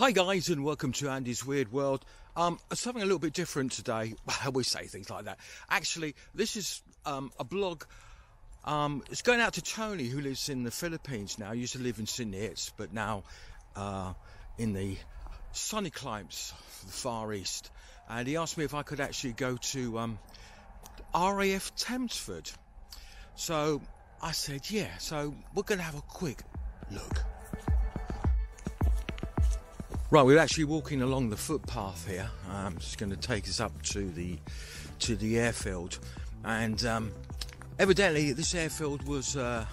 Hi guys and welcome to Andy's Weird World. Um, something a little bit different today. Well, we say things like that. Actually, this is um, a blog. Um, it's going out to Tony, who lives in the Philippines now. He used to live in Sydney, but now uh, in the sunny climes of the Far East. And he asked me if I could actually go to um, RAF Tempsford. So I said, yeah. So we're going to have a quick look. Right, we're actually walking along the footpath here. Um, it's going to take us up to the to the airfield, and um, evidently this airfield was uh,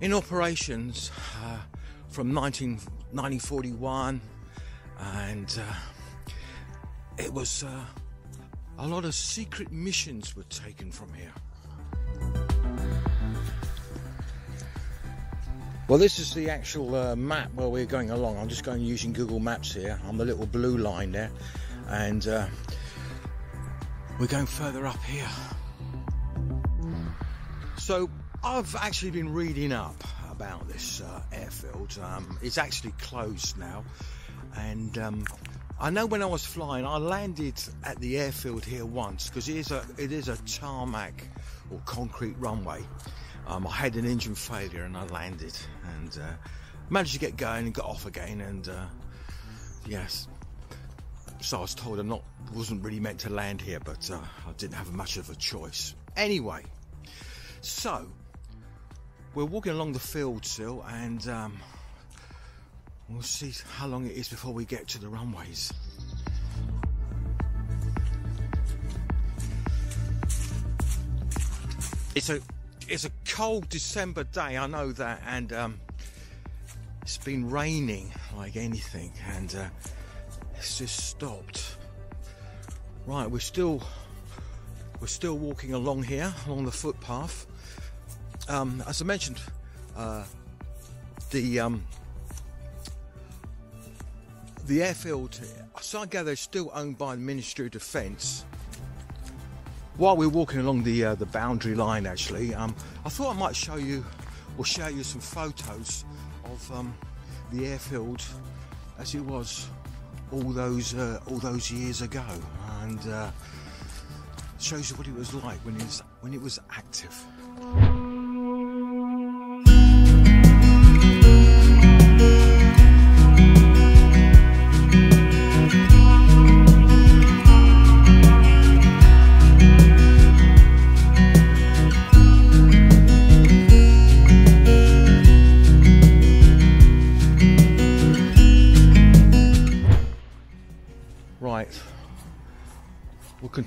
in operations uh, from 19, 1941, and uh, it was uh, a lot of secret missions were taken from here. Well, this is the actual uh, map where we're going along. I'm just going using Google Maps here. I'm the little blue line there, and uh, we're going further up here. So I've actually been reading up about this uh, airfield. Um, it's actually closed now, and um, I know when I was flying, I landed at the airfield here once because it is a it is a tarmac or concrete runway. Um, I had an engine failure and I landed and uh, managed to get going and got off again. And uh, yes, so I was told I'm not wasn't really meant to land here, but uh, I didn't have much of a choice. Anyway, so we're walking along the field still, and um, we'll see how long it is before we get to the runways. It's a it's a cold December day, I know that, and um, it's been raining like anything, and uh, it's just stopped. Right, we're still we're still walking along here along the footpath. Um, as I mentioned, uh, the um, the airfield, so I gather, is still owned by the Ministry of Defence while we're walking along the uh, the boundary line, actually, um, I thought I might show you or share you some photos of um, the airfield as it was all those uh, all those years ago, and uh, shows you what it was like when it was when it was active.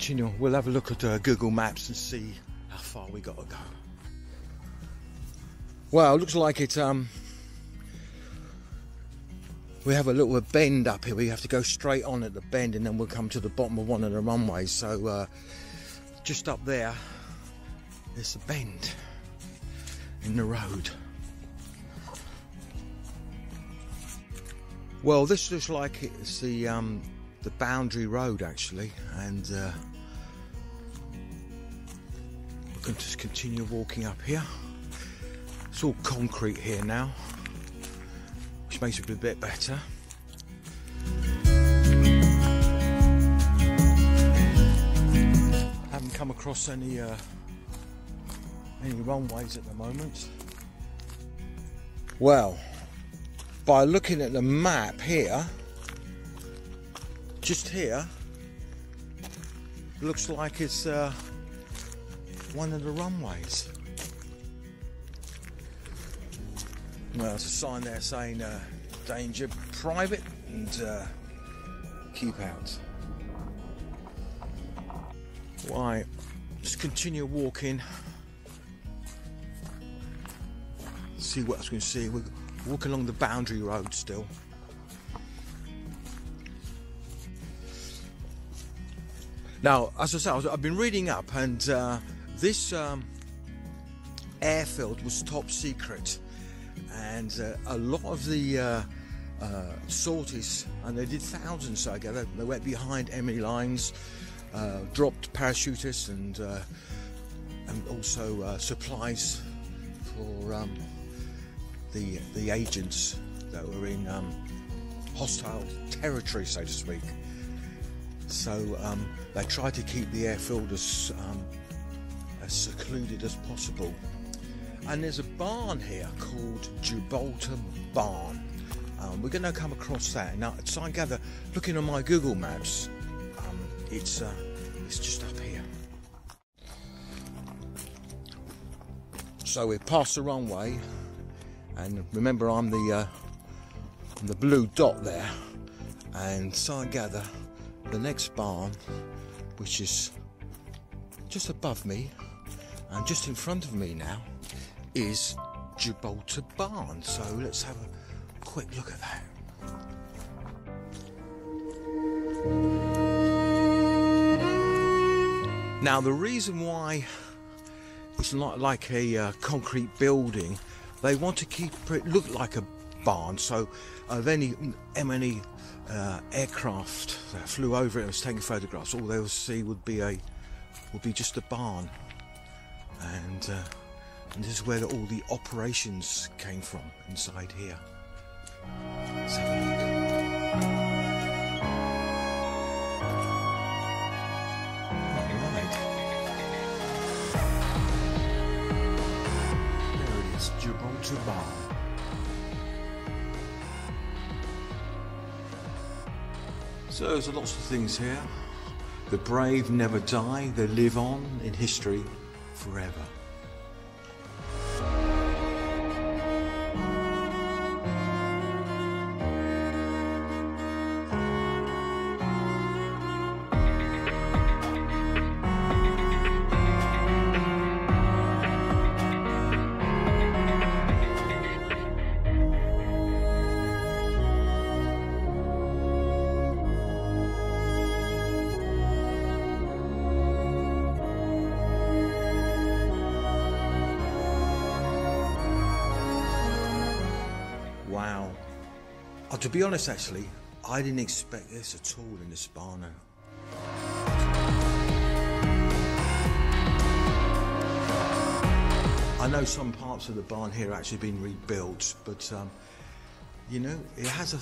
Continue. We'll have a look at uh, Google Maps and see how far we got to go. Well, looks like it. Um, we have a little bend up here. We have to go straight on at the bend, and then we'll come to the bottom of one of the runways. So, uh, just up there, there's a bend in the road. Well, this looks like it's the um, the boundary road actually and uh, just continue walking up here. It's all concrete here now which makes it a bit better. Haven't come across any uh, any runways at the moment. Well by looking at the map here just here looks like it's uh, one of the runways. Well, there's a sign there saying uh, danger private and uh, keep out. Right, just continue walking. See what else we can see. We're walking along the boundary road still. Now, as I said, I've been reading up, and uh, this um, airfield was top secret, and uh, a lot of the uh, uh sorties, and they did thousands I gather. They went behind enemy lines, uh, dropped parachutists, and uh, and also supplies for um, the the agents that were in um, hostile territory, so to speak. So um, they tried to keep the airfield as, um, as secluded as possible. And there's a barn here called Gibraltar Barn. Um, we're going to come across that. Now, so I gather, looking on my Google Maps, um, it's, uh, it's just up here. So we've passed the runway, and remember I'm the uh, I'm the blue dot there, and so I gather the next barn, which is just above me and just in front of me now, is Gibraltar Barn. So let's have a quick look at that. Now, the reason why it's not like a uh, concrete building. They want to keep it look like a barn. So, of any any uh, aircraft that flew over it and was taking photographs, all they would see would be a would be just a barn, and, uh, and this is where the, all the operations came from inside here. Let's have a look. Gibraltar. So there's lots of things here. The brave never die, they live on in history forever. To be honest, actually, I didn't expect this at all in this barn. I know some parts of the barn here have actually been rebuilt, but um, you know, it has a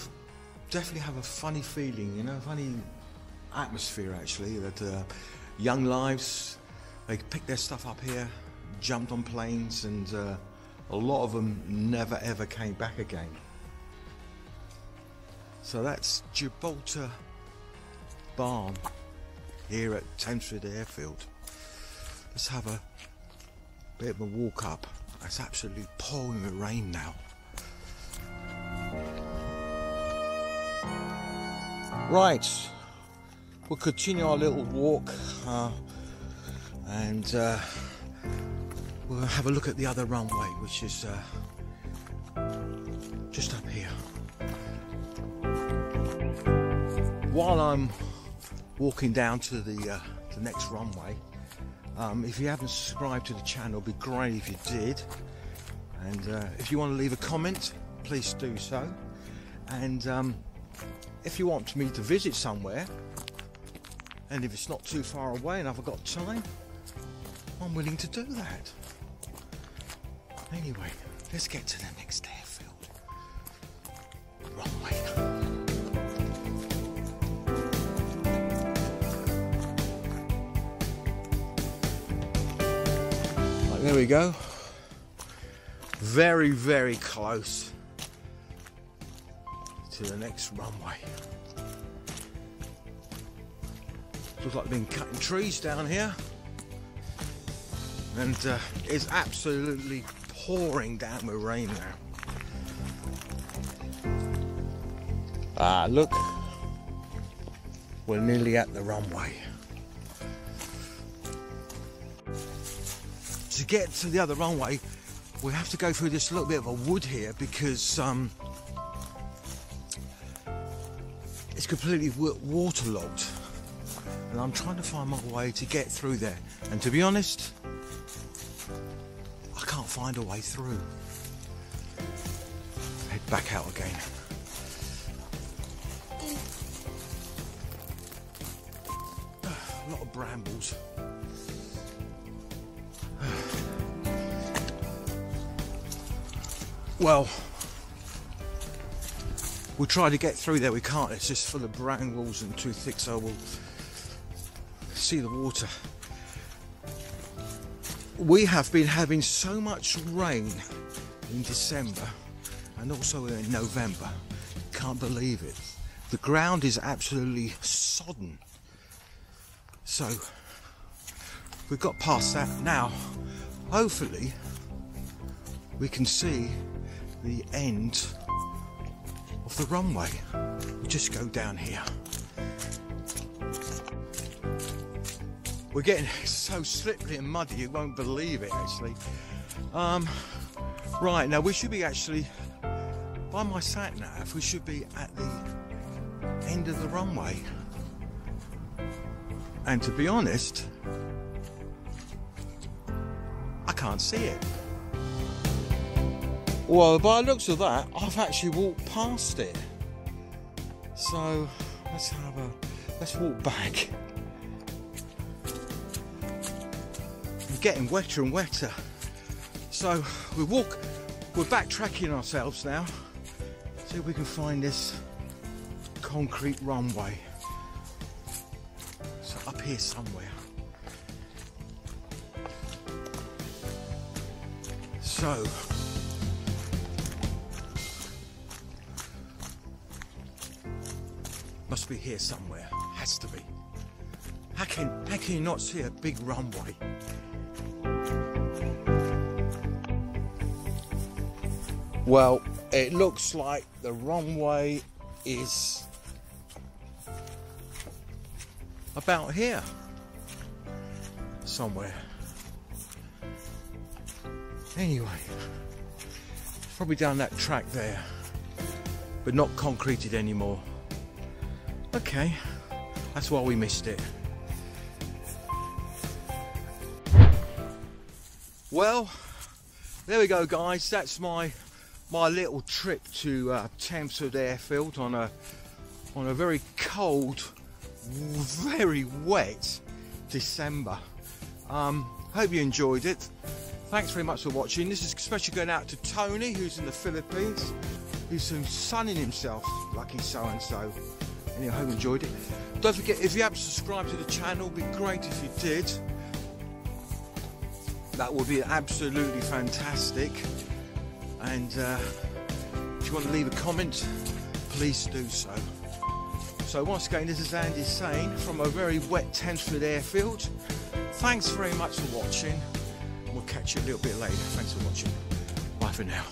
definitely have a funny feeling, you know, funny atmosphere actually. That uh, young lives they picked their stuff up here, jumped on planes, and uh, a lot of them never ever came back again. So that's Gibraltar Barn here at Tempsford Airfield. Let's have a bit of a walk up. It's absolutely pouring with rain now. Right, we'll continue our little walk uh, and uh, we'll have a look at the other runway, which is uh, just up here. While I'm walking down to the, uh, the next runway, um, if you haven't subscribed to the channel, it'd be great if you did. And uh, if you want to leave a comment, please do so. And um, if you want me to visit somewhere, and if it's not too far away and I've got time, I'm willing to do that. Anyway, let's get to the next airfield. Runway. There we go. Very, very close to the next runway. Looks like they've been cutting trees down here. And uh, it's absolutely pouring down with rain now. Ah, look. We're nearly at the runway. To get to the other runway, we have to go through this little bit of a wood here because um, it's completely waterlogged. And I'm trying to find my way to get through there. And to be honest, I can't find a way through. Head back out again. A lot of brambles. Well, we'll try to get through there. We can't. It's just full of brown walls and too thick, so we'll see the water. We have been having so much rain in December and also in November. Can't believe it. The ground is absolutely sodden. So we've got past that now. Hopefully, we can see the end of the runway. We just go down here. We're getting so slippery and muddy, you won't believe it actually. Um, right, now we should be actually, by my sat nav, we should be at the end of the runway. And to be honest, I can't see it. Well, by the looks of that, I've actually walked past it. So let's have a let's walk back. I'm getting wetter and wetter. So we walk we're backtracking ourselves now. See if we can find this concrete runway. So up here somewhere. So must be here somewhere. Has to be. How can how can you not see a big runway? Well, it looks like the runway is about here somewhere. Anyway, probably down that track there, but not concreted anymore. Okay, that's why we missed it. Well, there we go, guys. That's my my little trip to uh, Airfield on a on a very cold, very wet December. Um, hope you enjoyed it. Thanks very much for watching. This is especially going out to Tony, who's in the Philippines. who's sunning himself, lucky so and so. I hope you enjoyed it. Don't forget, if you haven't subscribed to the channel, it'd be great if you did. That would be absolutely fantastic. And uh, if you want to leave a comment, please do so. So once again, this is Andy Sane from a very wet Tempsford airfield. Thanks very much for watching. We'll catch you a little bit later. Thanks for watching. Bye for now.